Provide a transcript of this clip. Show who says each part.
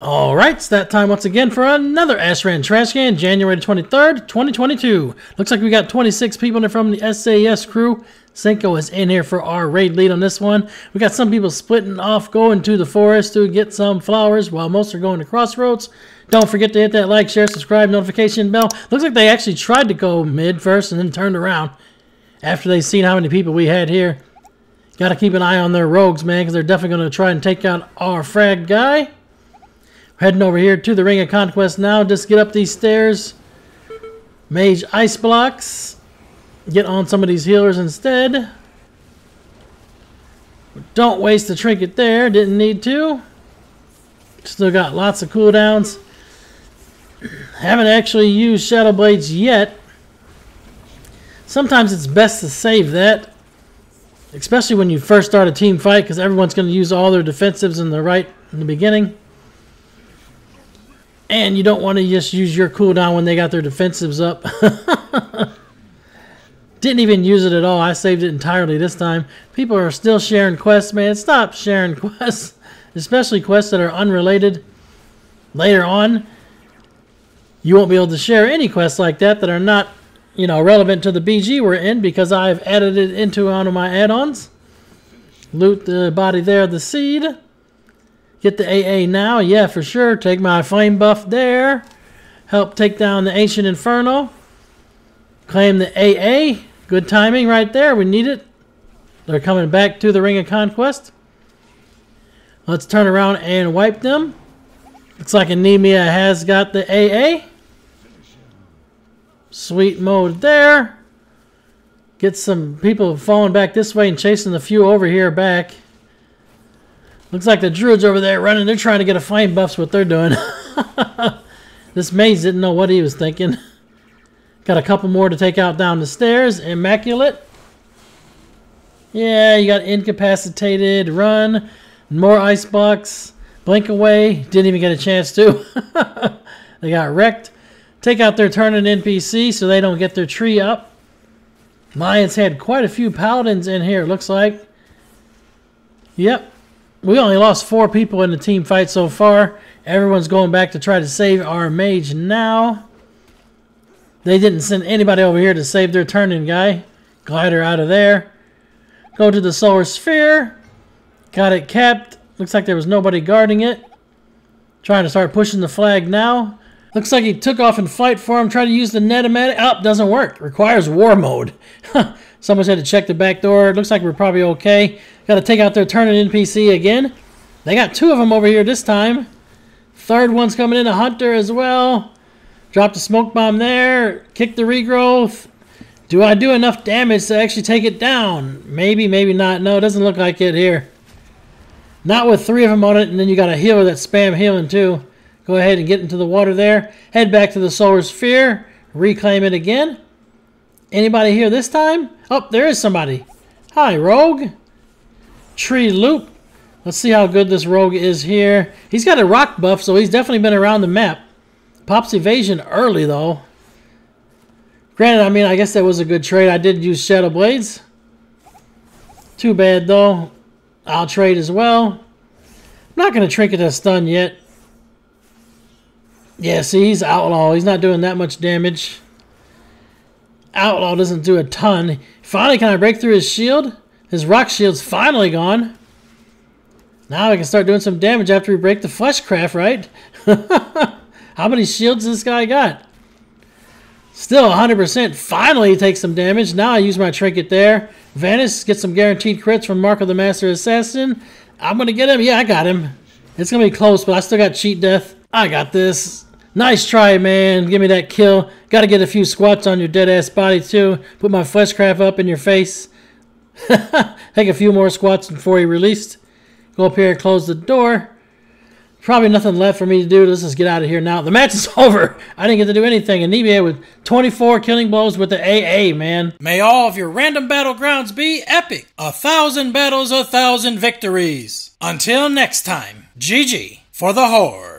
Speaker 1: All right, it's that time once again for another Ashran Trash Can, January 23rd, 2022. Looks like we got 26 people in from the SAS crew. Cinco is in here for our raid lead on this one. We got some people splitting off going to the forest to get some flowers while most are going to crossroads. Don't forget to hit that like, share, subscribe, notification bell. Looks like they actually tried to go mid first and then turned around after they seen how many people we had here. Got to keep an eye on their rogues, man, because they're definitely going to try and take out our frag guy. Heading over here to the Ring of Conquest now. Just get up these stairs. Mage Ice Blocks. Get on some of these healers instead. Don't waste the trinket there. Didn't need to. Still got lots of cooldowns. Haven't actually used Shadow Blades yet. Sometimes it's best to save that. Especially when you first start a team fight because everyone's going to use all their defensives in the right in the beginning. And you don't want to just use your cooldown when they got their defensives up. Didn't even use it at all. I saved it entirely this time. People are still sharing quests, man. Stop sharing quests. Especially quests that are unrelated. Later on, you won't be able to share any quests like that that are not, you know, relevant to the BG we're in because I've added it into one of my add-ons. Loot the body there, the seed. Get the AA now. Yeah, for sure. Take my flame buff there. Help take down the Ancient Inferno. Claim the AA. Good timing right there. We need it. They're coming back to the Ring of Conquest. Let's turn around and wipe them. Looks like Anemia has got the AA. Sweet mode there. Get some people falling back this way and chasing the few over here back. Looks like the druids over there running. They're trying to get a flame buff's what they're doing. this mage didn't know what he was thinking. Got a couple more to take out down the stairs. Immaculate. Yeah, you got incapacitated. Run. More ice icebox. Blink away. Didn't even get a chance to. they got wrecked. Take out their turning NPC so they don't get their tree up. Lions had quite a few paladins in here, looks like. Yep, we only lost four people in the team fight so far. Everyone's going back to try to save our mage now. They didn't send anybody over here to save their turning guy. Glider out of there. Go to the solar sphere. Got it capped. Looks like there was nobody guarding it. Trying to start pushing the flag now. Looks like he took off and fight for him. Try to use the netomatic. Oh, doesn't work. Requires war mode. Someone's had to check the back door. Looks like we're probably okay. Got to take out their turning NPC again. They got two of them over here this time. Third one's coming in, a hunter as well. Drop the smoke bomb there. Kick the regrowth. Do I do enough damage to actually take it down? Maybe, maybe not. No, it doesn't look like it here. Not with three of them on it, and then you got a healer that spam healing too. Go ahead and get into the water there. Head back to the solar sphere. Reclaim it again. Anybody here this time? Oh, there is somebody. Hi, Rogue. Tree Loop. Let's see how good this Rogue is here. He's got a rock buff, so he's definitely been around the map. Pops evasion early, though. Granted, I mean, I guess that was a good trade. I did use Shadow Blades. Too bad, though. I'll trade as well. I'm not going to Trinket a stun yet. Yeah, see, he's Outlaw. He's not doing that much damage. Outlaw doesn't do a ton. Finally, can I break through his shield? His rock shield's finally gone. Now I can start doing some damage after we break the fleshcraft, right? How many shields this guy got? Still 100%. Finally, he takes some damage. Now I use my trinket there. Vanish, get some guaranteed crits from Mark of the Master Assassin. I'm going to get him. Yeah, I got him. It's going to be close, but I still got cheat death. I got this. Nice try, man. Give me that kill. Got to get a few squats on your dead ass body, too. Put my fleshcraft up in your face. Take a few more squats before he released. Go up here and close the door. Probably nothing left for me to do. Let's just get out of here now. The match is over. I didn't get to do anything. And with 24 killing blows with the AA, man. May all of your random battlegrounds be epic. A thousand battles, a thousand victories. Until next time, GG for the Horde.